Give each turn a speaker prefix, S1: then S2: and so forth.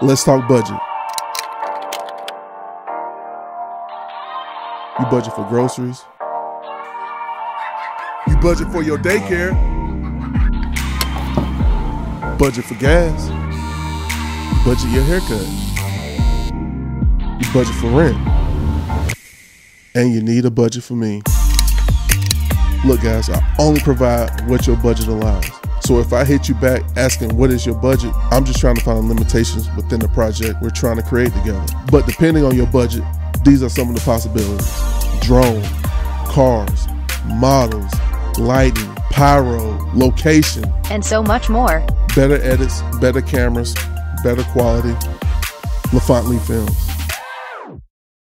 S1: Let's talk budget. You budget for groceries. You budget for your daycare. Budget for gas. You budget your haircut. You budget for rent. And you need a budget for me. Look, guys, I only provide what your budget allows. So if I hit you back asking what is your budget, I'm just trying to find limitations within the project we're trying to create together. But depending on your budget, these are some of the possibilities drone, cars, models, lighting, pyro, location,
S2: and so much more.
S1: better edits, better cameras, better quality. Lefont Lee Films.